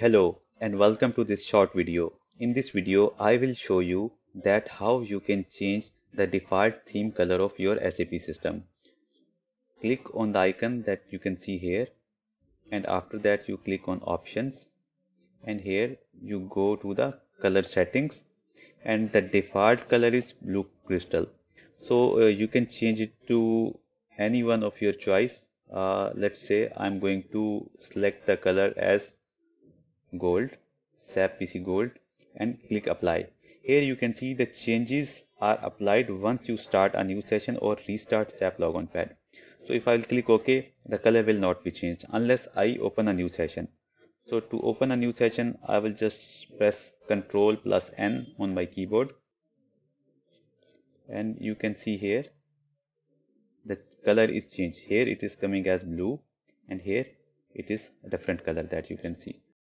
Hello and welcome to this short video. In this video, I will show you that how you can change the default theme color of your SAP system. Click on the icon that you can see here and after that you click on options and here you go to the color settings and the default color is blue crystal. So uh, you can change it to any one of your choice. Uh, let's say I'm going to select the color as gold SAP BC gold and click apply. Here you can see the changes are applied once you start a new session or restart SAP logon pad. So if I'll click OK the color will not be changed unless I open a new session. So to open a new session I will just press ctrl plus N on my keyboard. And you can see here the color is changed. Here it is coming as blue and here it is a different color that you can see